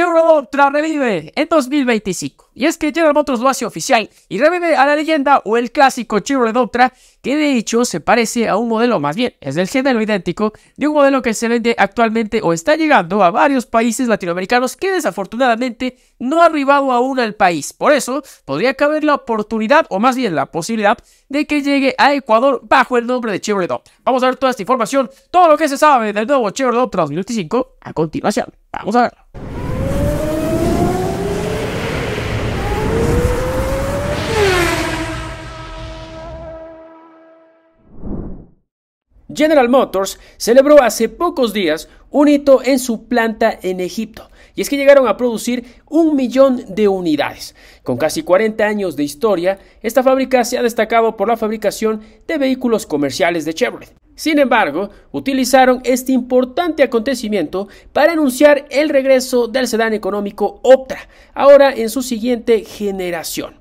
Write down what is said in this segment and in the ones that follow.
Chevrolet Optra revive en 2025. Y es que General Motors lo hace oficial y revive a la leyenda o el clásico Chevrolet Optra, que de hecho se parece a un modelo, más bien es el género idéntico de un modelo que se vende actualmente o está llegando a varios países latinoamericanos que desafortunadamente no ha arribado aún al país. Por eso podría caber la oportunidad o más bien la posibilidad de que llegue a Ecuador bajo el nombre de Chevrolet Optra. Vamos a ver toda esta información, todo lo que se sabe del nuevo Chevrolet Optra 2025 a continuación. Vamos a verlo. General Motors celebró hace pocos días un hito en su planta en Egipto, y es que llegaron a producir un millón de unidades. Con casi 40 años de historia, esta fábrica se ha destacado por la fabricación de vehículos comerciales de Chevrolet. Sin embargo, utilizaron este importante acontecimiento para anunciar el regreso del sedán económico Optra, ahora en su siguiente generación.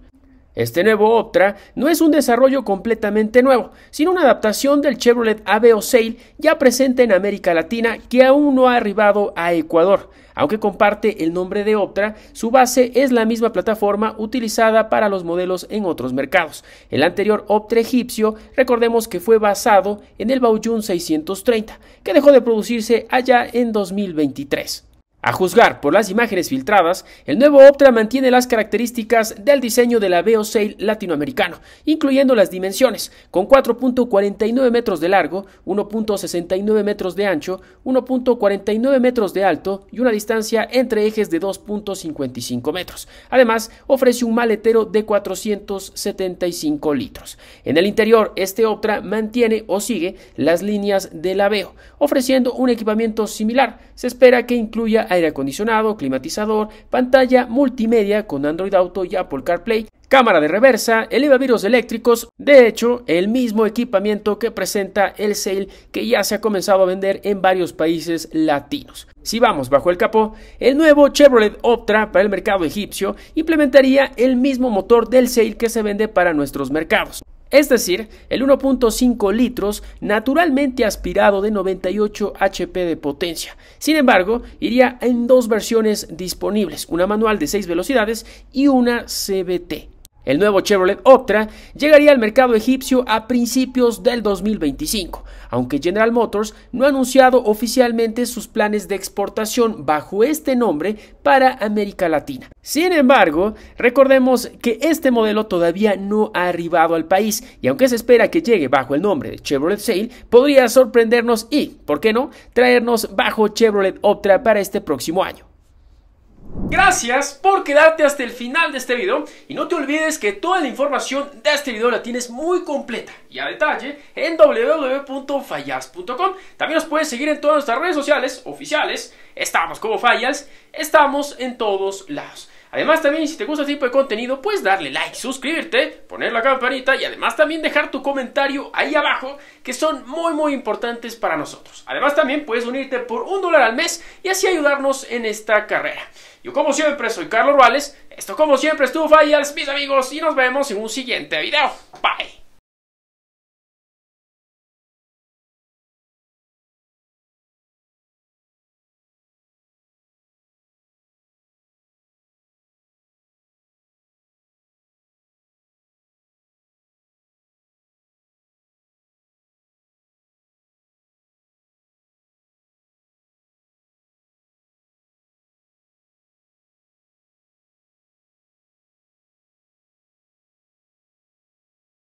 Este nuevo Optra no es un desarrollo completamente nuevo, sino una adaptación del Chevrolet Aveo Sail ya presente en América Latina que aún no ha arribado a Ecuador. Aunque comparte el nombre de Optra, su base es la misma plataforma utilizada para los modelos en otros mercados. El anterior Optra egipcio, recordemos que fue basado en el Baojun 630, que dejó de producirse allá en 2023. A juzgar por las imágenes filtradas, el nuevo Optra mantiene las características del diseño de la Veo Sail latinoamericano, incluyendo las dimensiones, con 4.49 metros de largo, 1.69 metros de ancho, 1.49 metros de alto y una distancia entre ejes de 2.55 metros. Además, ofrece un maletero de 475 litros. En el interior, este Optra mantiene o sigue las líneas de la ofreciendo un equipamiento similar. Se espera que incluya aire acondicionado, climatizador, pantalla multimedia con Android Auto y Apple CarPlay, cámara de reversa, elevavirus eléctricos, de hecho, el mismo equipamiento que presenta el Sail que ya se ha comenzado a vender en varios países latinos. Si vamos bajo el capó, el nuevo Chevrolet Optra para el mercado egipcio implementaría el mismo motor del Sail que se vende para nuestros mercados es decir, el 1.5 litros naturalmente aspirado de 98 HP de potencia. Sin embargo, iría en dos versiones disponibles, una manual de 6 velocidades y una CBT. El nuevo Chevrolet Optra llegaría al mercado egipcio a principios del 2025, aunque General Motors no ha anunciado oficialmente sus planes de exportación bajo este nombre para América Latina. Sin embargo, recordemos que este modelo todavía no ha arribado al país y aunque se espera que llegue bajo el nombre de Chevrolet Sail, podría sorprendernos y, ¿por qué no?, traernos bajo Chevrolet Optra para este próximo año. Gracias por quedarte hasta el final de este video y no te olvides que toda la información de este video la tienes muy completa y a detalle en www.fallas.com. También nos puedes seguir en todas nuestras redes sociales oficiales, estamos como Fallas, estamos en todos lados. Además también si te gusta este tipo de contenido puedes darle like, suscribirte, poner la campanita y además también dejar tu comentario ahí abajo que son muy muy importantes para nosotros. Además también puedes unirte por un dólar al mes y así ayudarnos en esta carrera. Yo como siempre soy Carlos Ruales, esto como siempre estuvo Fallas, mis amigos, y nos vemos en un siguiente video. Bye.